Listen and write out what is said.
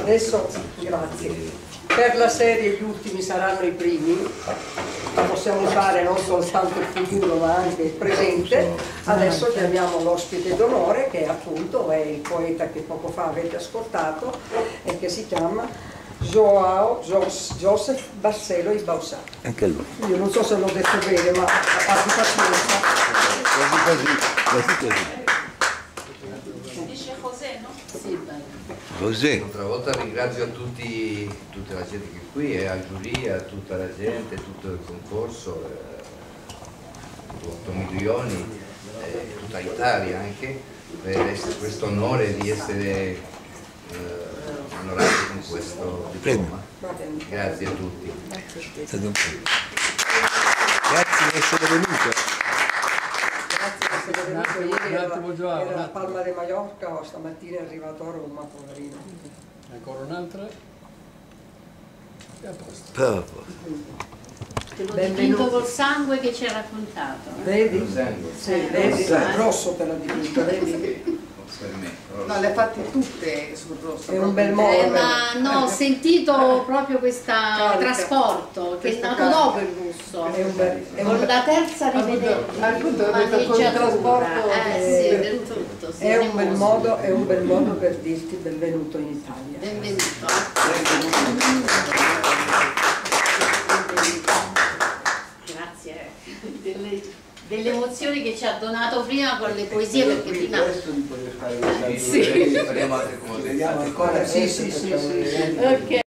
Adesso, grazie. Per la serie gli ultimi saranno i primi, la possiamo usare non soltanto il futuro ma anche il presente. Adesso chiamiamo l'ospite d'onore che appunto è il poeta che poco fa avete ascoltato e che si chiama Joao Jos- Joseph Basselo Ibausà. Anche lui. Io non so se l'ho detto bene, ma abbi pazienza. Quasi così, quasi così. Così. Un'altra volta ringrazio a tutti, tutta la gente che è qui, e a giuria, a tutta la gente, tutto il concorso, eh, 8 milioni, eh, tutta l'Italia anche, per essere- questo onore di essere eh, onorati con questo diploma. Grazie a tutti. Po'. Grazie di essere venuto. Grazie per essere venuto ieri, era, era a. Palma de Mallorca, stamattina è arrivato a Roma, poverino. Ancora un'altra? E a posto. Benvenuto. col sangue che ci ha raccontato. eh. Vedi? Sì, vedi? Rosso, eh? Rosso te l'ha dipinto, vedi? Per me. No, le ha fatte tutte sul rosso. È un bel modo. Eh, ma no, ho sentito proprio questo trasporto che è nato dopo il russo. È un bel, è un la terza Appunto, rivede- appunto, ho detto maneggiatura. trasporto Eh di- sì, del tutto. sì, è un bel modo, è un bel modo per dirti benvenuto in Italia. Benvenuto. Grazie delle, emozioni che ci ha donato prima con le poesie perché prima Sì, faremo altre cose. Sì, sì, sì, sì. Ok.